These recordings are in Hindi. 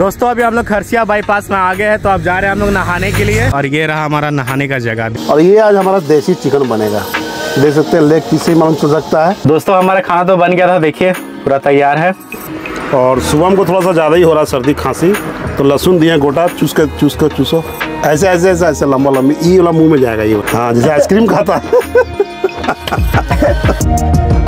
दोस्तों अभी हम लोग खरसिया बाईपास में आ गए हैं तो अब जा रहे हैं हम लोग नहाने के लिए। और ये रहा हमारा नहाने का जगह। और ये आज हमारा देसी चिकन बनेगा। देख सकते हैं लेग पीस से मालूम चल सकता है। दोस्तों हमारा खाना तो बन गया था देखिए पूरा तैयार है। और सुबह को थोड़ा सा ज़्यादा ही हो रहा है सर्दी खांसी तो लहसुन दिए गोटा चूस कर चूस कर चूसो। ऐसे ऐसे ऐसे ऐसे लंबा लंबी ई वाला मुँह में जाएगा ये। हाँ जैसे आइसक्रीम खाता है।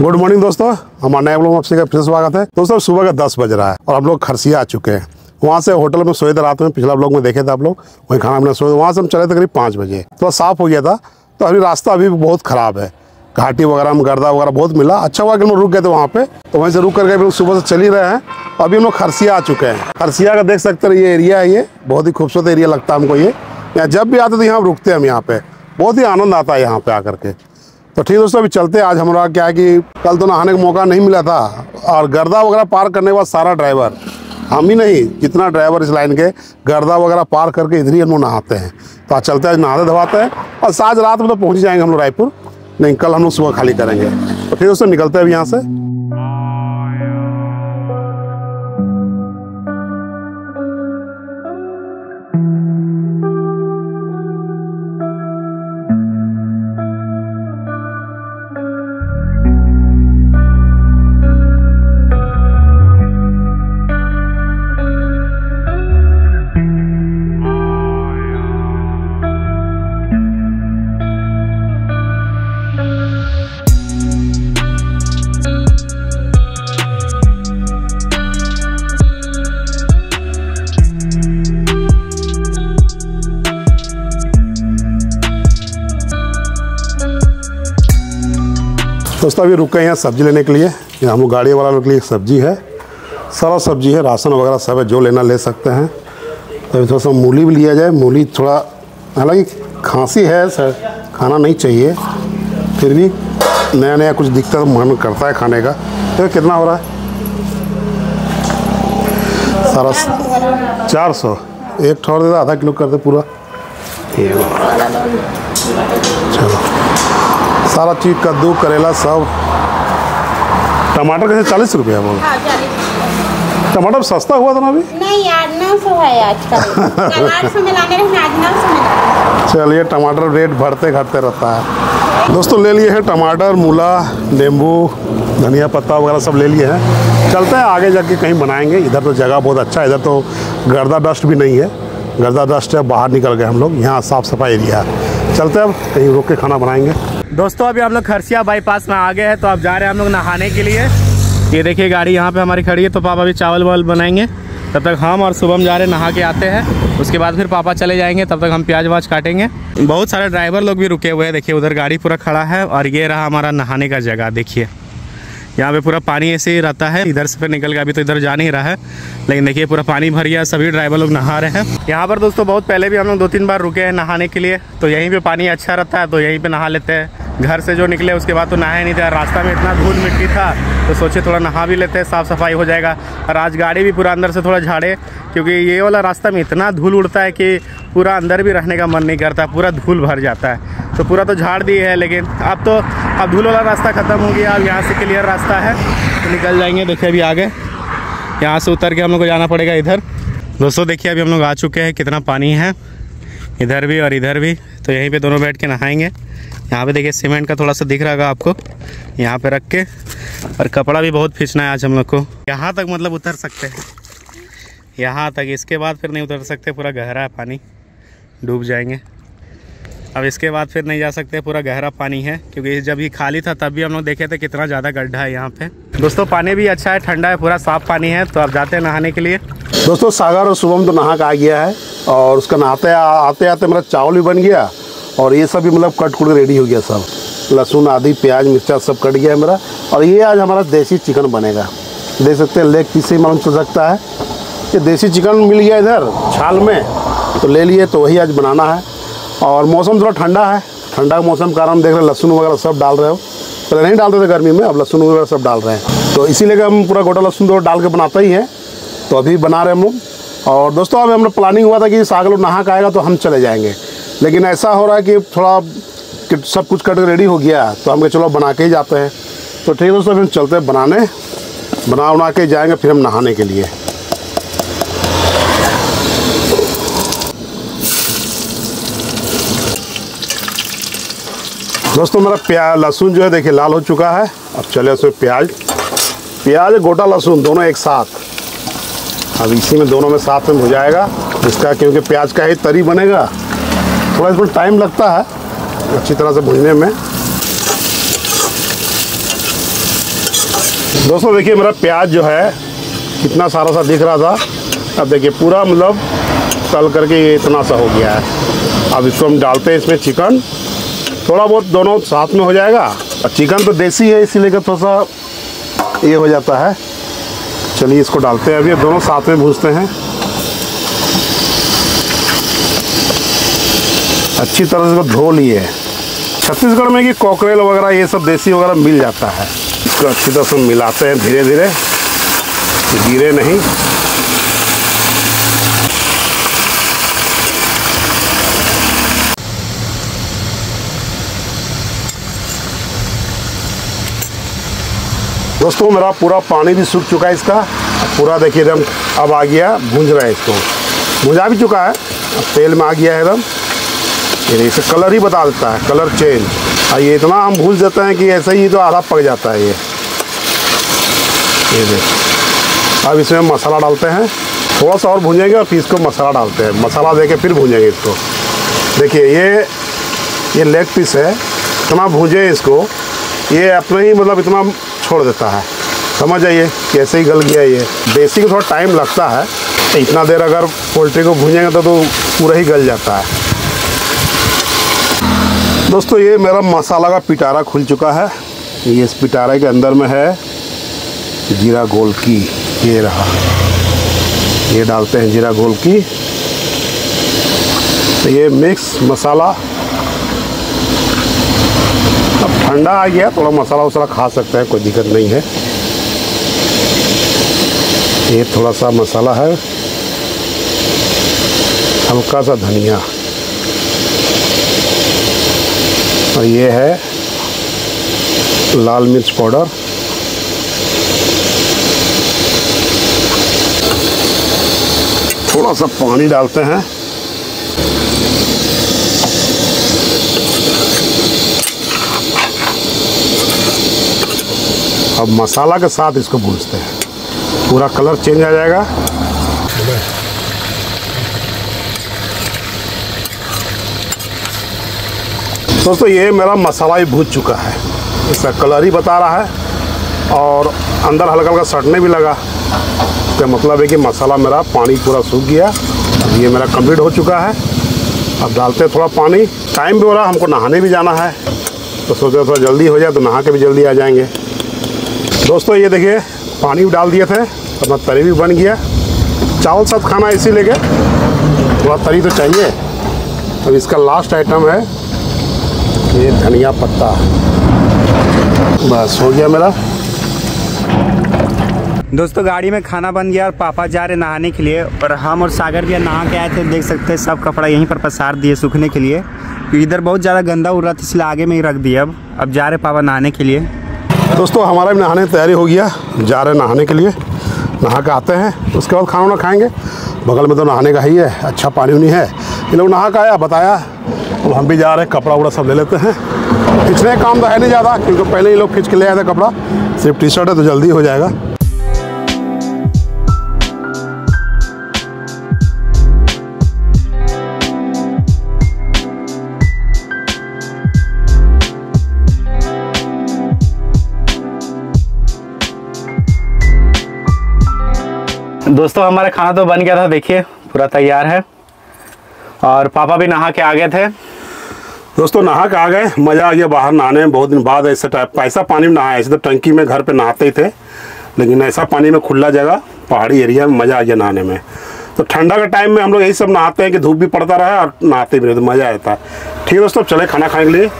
गुड मॉर्निंग दोस्तों, हमारे नए ब्लॉग में आपसे फिर स्वागत है। दोस्तों, सुबह का दस बज रहा है और हम लोग खरसिया आ चुके हैं। वहाँ से होटल में सोए थे रात में, पिछला ब्लॉग में देखे थे आप लोग, वहीं खाना हमने सोए। वहाँ से हम चले थे करीब पाँच बजे। थोड़ा साफ़ हो गया था तो अभी रास्ता अभी बहुत ख़राब है। घाटी वगैरह में गर्दा वगैरह बहुत मिला। अच्छा हुआ कि हम रुक गए थे वहाँ पे। तो वहीं से रुक करके हम लोग सुबह से चल ही रहे हैं। अभी हम लोग खरसिया आ चुके हैं। खरसिया का देख सकते हैं, ये एरिया है ये। बहुत ही खूबसूरत एरिया लगता है हमको ये। यहाँ जब भी आते तो यहाँ रुकते हैं हम यहाँ पे। बहुत ही आनंद आता है यहाँ पे आकर के। तो ठीक दोस्तों, अभी चलते हैं। आज हमारा क्या है कि कल तो नहाने का मौका नहीं मिला था और गर्दा वगैरह पार करने के बाद सारा ड्राइवर, हम ही नहीं, जितना ड्राइवर इस लाइन के, गर्दा वगैरह पार करके इधर ही हम लोग नहाते हैं। तो आज चलते हैं नहाते धवाते हैं और साझ रात में तो पहुँच जाएँगे हम लोग रायपुर, नहीं, कल हम लोग सुबह खाली करेंगे। तो ठीक दोस्तों, निकलते हैं अभी यहाँ से। दोस्तों अभी रुक गए हैं सब्ज़ी लेने के लिए। यहाँ हम लोग गाड़ी वाला के लिए सब्ज़ी है। सारा सब्ज़ी है, राशन वगैरह सब है, जो लेना ले सकते हैं। अभी थोड़ा सा मूली भी लिया जाए। मूली थोड़ा, हालाँकि खांसी है, सर, खाना नहीं चाहिए। फिर भी नया नया कुछ दिखता है तो मन करता है खाने का। तो कितना हो रहा है? सारा चार सौ। एक ठोर दे आधा किलो कर दे पूरा। चलो सारा चीज़ कद्दू करेला सब। टमाटर कैसे चालीस रुपया बोल? हाँ, टमाटर सस्ता हुआ था ना अभी? नहीं यार नौ सौ है आजकल। चलिए टमाटर रेट बढ़ते घटते रहता है। दोस्तों ले लिए हैं टमाटर मूला नींबू धनिया पत्ता वगैरह सब ले लिए हैं। चलते हैं आगे जाके कहीं बनाएँगे। इधर तो जगह बहुत अच्छा है इधर तो गर्दा डस्ट भी नहीं है। गर्दा डस्ट है बाहर निकल गए हम लोग। यहाँ साफ़ सफ़ाई एरिया है। चलते हैं अब कहीं रुक के खाना बनाएँगे। दोस्तों, अभी हम लोग खरसिया बाईपास में आ गए हैं तो अब जा रहे हैं हम लोग नहाने के लिए। ये देखिए, गाड़ी यहाँ पे हमारी खड़ी है तो पापा अभी चावल वावल बनाएँगे। तब तक हम और शुभम जा रहे नहा के आते हैं। उसके बाद फिर पापा चले जाएँगे, तब तक हम प्याज वाज काटेंगे। बहुत सारे ड्राइवर लोग भी रुके हुए हैं, देखिए, उधर गाड़ी पूरा खड़ा है, और ये रहा हमारा नहाने का जगह, देखिए। यहाँ पे पूरा पानी ऐसे ही रहता है। इधर से फिर निकल के अभी तो इधर जा नहीं रहा है। लेकिन देखिए, पूरा पानी भर गया, सभी ड्राइवर लोग नहा रहे हैं। यहाँ पर दोस्तों, बहुत पहले भी हम लोग दो तीन बार रुके हैं नहाने के लिए। तो यहीं पे पानी अच्छा रहता है तो यहीं पे नहा लेते हैं। घर से जो निकले, उसके बाद तो नहाए नहीं थे। रास्ता में इतना धूल मिट्टी था तो सोचे थोड़ा नहा भी लेते हैं साफ़ सफ़ाई हो जाएगा। और आज गाड़ी भी पूरा अंदर से थोड़ा झाड़े, क्योंकि ये वाला रास्ता में इतना धूल उड़ता है कि पूरा अंदर भी रहने का मन नहीं करता, पूरा धूल भर जाता है। तो पूरा तो झाड़ दिए है, लेकिन अब तो अब धूल वाला रास्ता ख़त्म हो गया, अब यहाँ से क्लियर रास्ता है। तो निकल जाएँगे, देखिए अभी आगे। यहाँ से उतर के हम लोग को जाना पड़ेगा इधर। दोस्तों, देखिए अभी हम लोग आ चुके हैं, कितना पानी है। इधर भी और इधर भी। तो यहीं पे दोनों बैठ के नहाएँगे। यहाँ पे देखिए सीमेंट का थोड़ा सा दिख रहा होगा आपको। यहाँ पे रख के। और कपड़ा भी बहुत खींचना है आज हम लोग को। यहाँ तक मतलब उतर सकते हैं। यहाँ तक, इसके बाद फिर नहीं उतर सकते, पूरा गहरा है पानी। डूब जाएँगे। अब इसके बाद फिर नहीं जा सकते, पूरा गहरा पानी है, क्योंकि जब ये खाली था, तब भी हम लोग देखे थे कितना ज़्यादा गड्ढा है यहाँ पे। दोस्तों, पानी भी अच्छा है, ठंडा है, पूरा साफ़ पानी है तो अब जाते हैं नहाने के लिए। दोस्तों, सागर और शुभम तो नहा के आ गया है, और उसका नहाते आते आते मेरा चावल भी बन गया, और ये सब भी मतलब कट कुट रेडी हो गया सब। लहसुन आदि प्याज, मिर्चा सब कट गया है मेरा, और ये आज हमारा देसी चिकन बनेगा। देख सकते हैं, लेग पीस ही मालूम चल सकता है। ये देसी चिकन मिल गया इधर, छाल में तो ले लिए तो वही आज बनाना है। और मौसम थोड़ा ठंडा है। ठंडा मौसम के कारण देख रहे हैं, लहसुन वगैरह सब डाल रहे हो। पहले नहीं डालते थे गर्मी में, अब लहसुन वगैरह सब डाल रहे हैं। तो इसीलिए हम पूरा गोटा लहसुन तो डाल के बनाते ही हैं। तो अभी बना रहे हम लोग। और दोस्तों, अभी हम लोग प्लानिंग हुआ था कि सागर लोग नहा आएगा तो हम चले जाएँगे। लेकिन ऐसा हो रहा है कि थोड़ा सब कुछ कट रेडी हो गया तो हम चलो बना के ही जाते हैं। तो ठीक है दोस्तों, अभी हम चलते हैं बनाने। बना बना के जाएँगे फिर हम नहाने के लिए। दोस्तों, मेरा प्याज लहसुन जो है, देखिए, लाल हो चुका है। अब चले उसमें प्याज। प्याज, गोटा लहसुन, दोनों एक साथ। अब इसी में दोनों में साथ में भुजाएगा इसका क्योंकि प्याज का ही तरी बनेगा, थोड़ा इसमें टाइम लगता है अच्छी तरह से भुजने में। दोस्तों, देखिए, मेरा प्याज जो है, कितना सारा सा दिख रहा था। अब देखिए, पूरा मतलब तल करके ये इतना सा हो गया है। अब इसको हम डालते हैं इसमें चिकन। थोड़ा बहुत दोनों साथ में हो जाएगा। और चिकन तो देसी है, इसीलिए कि थोड़ा सा ये हो जाता है। चलिए इसको डालते हैं। अभी दोनों साथ में भूजते हैं। अच्छी तरह से धो लिए। छत्तीसगढ़ में कि कॉकरेल वगैरह, ये सब देसी वगैरह मिल जाता है। इसको अच्छी तरह से मिलाते हैं धीरे धीरे गिरे नहीं। दोस्तों, मेरा पूरा पानी भी सूख चुका है इसका। पूरा देखिए एकदम अब आ गया भूंज रहा है इसको। भुंजा भी चुका है। तेल में आ गया है एकदम। इसे कलर ही बता देता है, कलर चेंज। और ये इतना हम भूल देते हैं कि ऐसे ही तो आधा पक जाता है ये। ये देख। अब इसमें मसाला डालते हैं। थोड़ा सा और भूंजेंगे और फिर इसको मसाला डालते हैं। मसाला दे के फिर भूंजेंगे इसको। देखिए, ये ये लेग पीस है। इतना भूंजे इसको। ये अपने ही मतलब इतना छोड़ देता है। समझ आइए कैसे ही गल गया ये। देसी को थोड़ा टाइम लगता है इतना देर अगर पोल्ट्री को भूंजेंगे तो, तो पूरा ही गल जाता है। दोस्तों ये मेरा मसाला का पिटारा खुल चुका है। ये इस पिटारे के अंदर में है जीरा गोल की। ये रहा। ये डालते हैं जीरा गोल की। तो ये मिक्स मसाला अब ठंडा आ गया, थोड़ा मसाला वसाला खा सकते हैं, कोई दिक्कत नहीं है। ये थोड़ा सा मसाला है। हल्का सा धनिया। और ये है लाल मिर्च पाउडर। थोड़ा सा पानी डालते हैं। अब मसाला के साथ इसको भूनते हैं। पूरा कलर चेंज आ जाएगा। दोस्तों, ये मेरा मसाला ही भूज चुका है। इसका कलर ही बता रहा है और अंदर हल्का हल्का सटने भी लगा। इसका मतलब है कि मसाला मेरा पानी पूरा सूख गया। अब ये मेरा कंप्लीट हो चुका है। अब डालते हैं थोड़ा पानी। टाइम भी हो रहा हमको नहाने भी जाना है। तो सोचे थोड़ा जल्दी हो जाए तो नहा के भी जल्दी आ जाएँगे। दोस्तों, ये देखिए, पानी भी डाल दिए थे, अपना तरी भी बन गया। चावल साथ खाना इसी लेके, थोड़ा तरी तो चाहिए। अब इसका लास्ट आइटम है, ये धनिया पत्ता। बस, हो गया मेरा। दोस्तों, गाड़ी में खाना बन गया और पापा जा रहे नहाने के लिए और हम और सागर भी नहा के आए थे। देख सकते हैं, सब कपड़ा यहीं पर पसार दिए सूखने के लिए। इधर बहुत ज़्यादा गंदा उड़ रहा था, इसलिए आगे में ही रख दिया। अब अब जा रहे पापा नहाने के लिए। दोस्तों, हमारा भी नहाने की तैयारी हो गया। जा रहे हैं नहाने के लिए। नहा के आते हैं। उसके बाद खाना वाना खाएँगे। बगल में तो नहाने का ही है। अच्छा पानी उनी है। ये लोग नहा का आया, बताया। अब हम भी जा रहे हैं। कपड़ा वपड़ा सब ले लेते हैं। खींचने का काम तो है नहीं ज़्यादा, क्योंकि पहले ही लोग खींच के ले आए थे कपड़ा। सिर्फ़ टी शर्ट है तो जल्दी हो जाएगा। दोस्तों, हमारा खाना तो बन गया था, देखिए, पूरा तैयार है। और पापा भी नहा के आ गए थे। दोस्तों, नहा के आ गए, मज़ा आ गया बाहर नहाने में, बहुत दिन बाद ऐसे टाइप ऐसा पानी में नहाया, ऐसे तो टंकी में घर पे नहाते ही थे, लेकिन ऐसा पानी में खुला जगह, पहाड़ी एरिया में मज़ा आ गया नहाने में। तो ठंडा के टाइम में हम लोग यही सब नहाते हैं कि धूप भी पड़ता रहा और नहाते भी रहे तो मज़ा आता है। ठीक है दोस्तों, चले खाना खाने के लिए।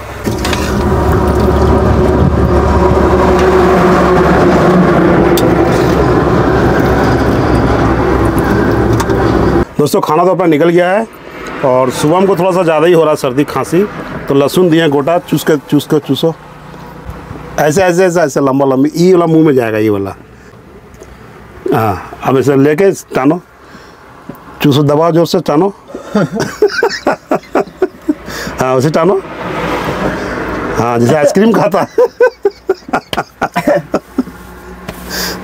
दोस्तों, खाना तो अपना निकल गया है और सुबह को थोड़ा सा ज़्यादा ही हो रहा है सर्दी, खांसी तो लहसुन दिए गोटा, चूस के चूस के चूसो। ऐसे ऐसे ऐसे ऐसे लंबा, लंबी ई वाला मुँह में जाएगा, ये वाला। हाँ अब इसे लेके टानो। चूसो, दबाओ ज़ोर से, टानो। हाँ उसे टानो। हाँ जैसे आइसक्रीम खाता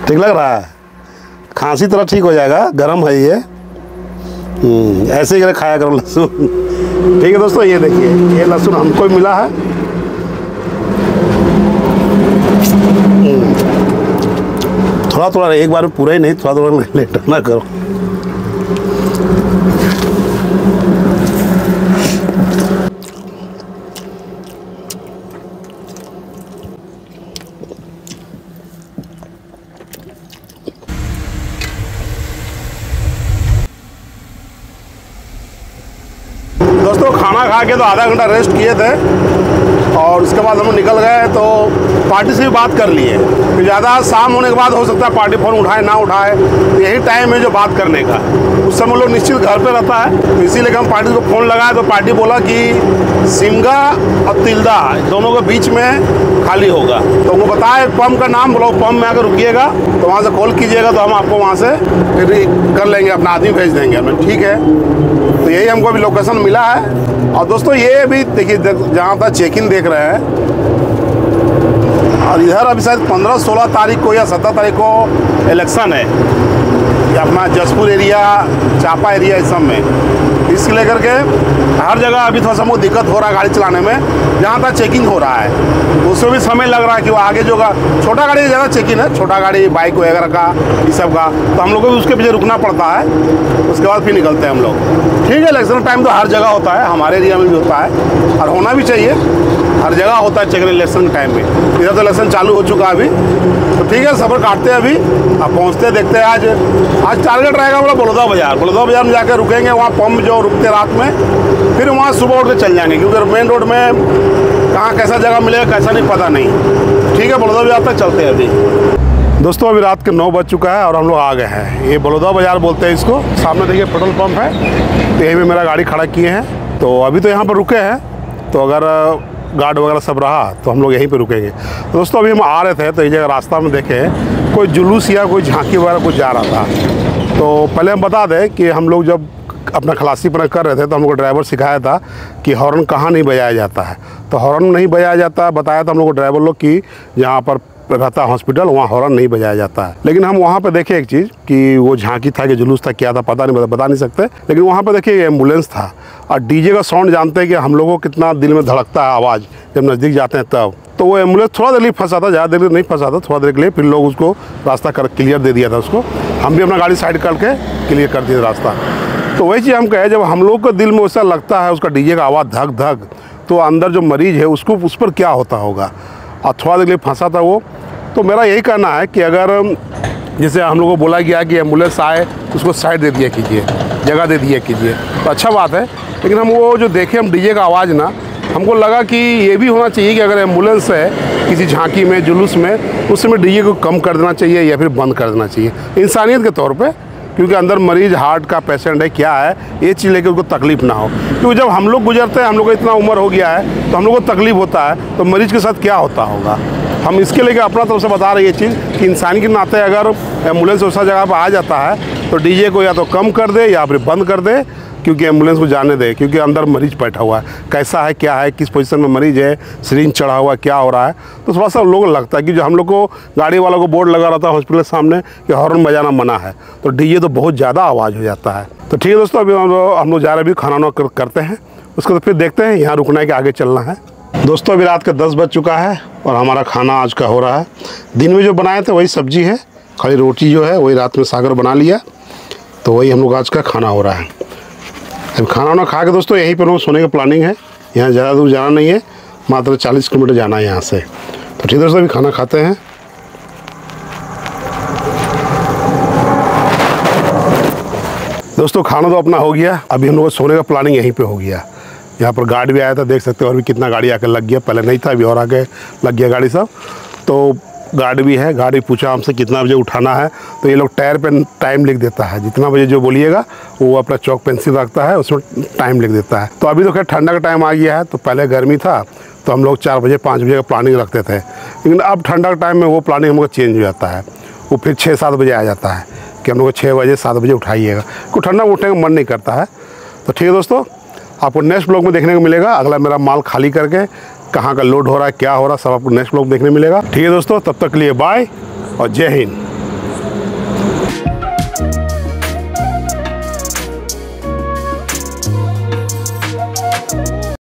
ठीक लग रहा है? खांसी तरह ठीक हो जाएगा, गर्म है ये। ऐसे ही खाया करो लहसुन। ठीक है दोस्तों ये देखिए ये लहसुन हमको मिला है। हम्म, थोड़ा थोड़ा एक बार पूरा ही नहीं थोड़ा थोड़ा लेटर ना करो दोस्तों खाना खा के तो आधा घंटा रेस्ट किए थे और उसके बाद हम निकल गए तो पार्टी से भी बात कर लिए। कि ज़्यादा शाम होने के बाद हो सकता है पार्टी फ़ोन उठाए, ना उठाए। तो यही टाइम है जो बात करने का। उस समय लोग निश्चित घर पर रहता है। तो इसीलिए हम पार्टी को फ़ोन लगाए तो पार्टी बोला कि सिमगा और तिलदा दोनों के बीच में खाली होगा। तो उनको बताया पम्प का नाम बोला पम्प में अगर रुकिएगा तो वहाँ से कॉल कीजिएगा तो हम आपको वहाँ से फिर कर लेंगे, अपना आदमी भेज देंगे हमें। ठीक है। तो यही हमको अभी लोकेशन मिला है। और दोस्तों, ये अभी देखिए, जहाँ तक चेक इन देख रहे हैं और इधर अभी शायद पंद्रह सोलह तारीख को या सत्रह तारीख को इलेक्शन है। ये अपना जसपुर एरिया चापा एरिया इस सब में। इसके लेकर के हर जगह अभी थोड़ा सा हमको दिक्कत हो रहा है गाड़ी चलाने में। जहाँ तक चेकिंग हो रहा है। उसमें भी समय लग रहा है कि वो आगे जो छोटा गाड़ी ज़्यादा चेकिंग है, छोटा गाड़ी बाइक वगैरह का, इस सब का। तो हम लोग को भी उसके पीछे रुकना पड़ता है। उसके बाद फिर निकलते हैं हम लोग। ठीक है इलेक्शन टाइम तो हर जगह होता है, हमारे एरिया में भी होता है। और होना भी चाहिए। हर जगह होता है चेकिंग इलेक्शन टाइम में। इधर तो इलेक्शन चालू हो चुका है अभी। तो ठीक है सफ़र काटते हैं अभी। अब पहुँचते, देखते हैं आज। आज टारगेट रहेगा बोला बड़ौदा बाज़ार। बड़ौदा बाज़ार में जाकर रुकेंगे, वहाँ पम्प जो रुकते रात में, फिर वहाँ सुबह उठ के चल जाएँगे, क्योंकि मेन रोड में कहाँ कैसा जगह मिलेगा, कैसा नहीं, पता नहीं। ठीक है, बड़ौदा बाज़ार तक चलते हैं अभी। दोस्तों, अभी रात के नौ बज चुका है और हम लोग आ गए हैं। ये बलौदा बाज़ार बोलते हैं इसको। सामने देखिए पेट्रोल पंप है। तो यहीं पे मेरा गाड़ी खड़ा किए हैं। तो अभी तो यहाँ पर रुके हैं। तो अगर गार्ड वगैरह सब रहा तो हम लोग यहीं पर रुकेंगे। तो दोस्तों, अभी हम आ रहे थे तो ये जगह रास्ता में देखे, कोई जुलूस या कोई झांकी वगैरह कुछ जा रहा था। तो पहले हम बता दें कि हम लोग जब अपना खलासी पना कर रहे थे तो हम लोग को ड्राइवर सिखाया था कि हॉर्न कहाँ नहीं बजाया जाता है। तो हॉर्न नहीं बजाया जाता, बताया था हम लोग को ड्राइवर लोग कि जहाँ पर रहता हॉस्पिटल वहाँ हॉर्न नहीं बजाया जाता है। लेकिन हम वहाँ पे देखे एक चीज़ कि वो झांकी था कि जुलूस था क्या था पता नहीं बता, नहीं सकते। लेकिन वहाँ पे देखिए एंबुलेंस था। और डीजे का साउंड जानते हैं कि हम लोगों को कितना दिल में धड़कता है आवाज़ जब नज़दीक जाते हैं तब। तो वो एंबुलेंस थोड़ा देर लिए फंसा था ज़्यादा देर नहीं फंसा था थोड़ा देर के लिए फिर लोग उसको रास्ता कर क्लियर दे दिया था उसको। हम भी अपना गाड़ी साइड करके क्लियर कर दिए रास्ता। तो वही चीज़ हम कहे जब हम लोग को दिल में वैसा लगता है उसका डीजे का आवाज़ धक धक तो अंदर जो मरीज़ है उसको उस पर क्या होता होगा? देर के लिए फंसा था वो। तो मेरा यही कहना है कि अगर जैसे हम लोगों को बोला गया कि एंबुलेंस आए, उसको साइड दे दिया कीजिए, जगह दे दिया कीजिए। तो अच्छा बात है, लेकिन हम वो जो देखे, हम डीजे का आवाज़ ना, हमको लगा कि ये भी होना चाहिए कि अगर एंबुलेंस है, किसी झांकी में, जुलूस में, उस समय डीजे को कम कर देना चाहिए या फिर बंद कर देना चाहिए। इंसानियत के तौर पे क्योंकि अंदर मरीज़, हार्ट का पेशेंट है, क्या है, ये चीज़ लेकर उनको तकलीफ़ ना हो। क्योंकि जब हम लोग गुजरते हैं, हम लोग को इतना उम्र हो गया है तो हम लोग को तकलीफ़ होता है तो मरीज़ के साथ क्या होता होगा? हम इसके लेकर अपना तरफ़ से बता रहे हैं ये चीज़ कि इंसान के नाते अगर एंबुलेंस उस जगह पर आ जाता है तो डीजे को या तो कम कर दे या फिर बंद कर दे क्योंकि एंबुलेंस को जाने दे क्योंकि अंदर मरीज़ बैठा हुआ है। कैसा है क्या है किस पोजीशन में मरीज़ है सिरिंज चढ़ा हुआ क्या हो रहा है। तो थोड़ा सा लोगों लगता है कि जो हम लोग को गाड़ी वालों को बोर्ड लगा रहता है हॉस्पिटल के सामने कि हॉर्न बजाना मना है। तो डीजे तो बहुत ज़्यादा आवाज़ हो जाता है। तो ठीक है दोस्तों अभी हम लोग जा रहे अभी खाना वाना कर, करते हैं। उसके बाद फिर देखते हैं यहाँ रुकना है कि आगे चलना है। दोस्तों अभी रात का दस बज चुका है और हमारा खाना आज का हो रहा है। दिन में जो बनाए थे वही सब्ज़ी है। खाली रोटी जो है वही रात में सागर बना लिया। तो वही हम लोग आज का खाना हो रहा है। अब खाना वाना खा के दोस्तों, यहीं पर हम सोने का प्लानिंग है। यहाँ ज़्यादा दूर जाना नहीं है, मात्र चालीस किलोमीटर जाना है यहाँ से। तो ठीक दोस्तों, अभी खाना खाते हैं। दोस्तों, खाना तो अपना हो गया। अभी हम लोग सोने का प्लानिंग यहीं पे हो गया। यहाँ पर गार्ड भी आया था, देख सकते हो और भी कितना गाड़ी आकर लग गया। पहले नहीं था, अभी और आके लग गया गाड़ी सब। तो गार्ड भी है गाड़ी पूछा हमसे कितना बजे उठाना है तो ये लोग टायर पे टाइम लिख देता है, जितना बजे जो बोलिएगा, वो अपना चौक पेंसिल रखता है, उसमें टाइम लिख देता है। तो अभी तो खैर ठंडा का टाइम आ गया है तो पहले गर्मी था तो हम लोग चार बजे, पाँच बजे का प्लानिंग रखते थे। लेकिन अब ठंडा के टाइम में वो प्लानिंग हम लोग चेंज हो जाता है। वो फिर छः, सात बजे आ जाता है कि हम लोग को छः बजे, सात बजे उठाइएगा। कुछ ठंडा उठने का मन नहीं करता है। तो ठीक है दोस्तों, आपको नेक्स्ट ब्लॉग में देखने को मिलेगा। अगला मेरा माल खाली करके कहाँ का लोड हो रहा है, क्या हो रहा है, सब आपको नेक्स्ट ब्लॉग देखने मिलेगा। ठीक है दोस्तों, तब तक के लिए बाय और जय हिंद।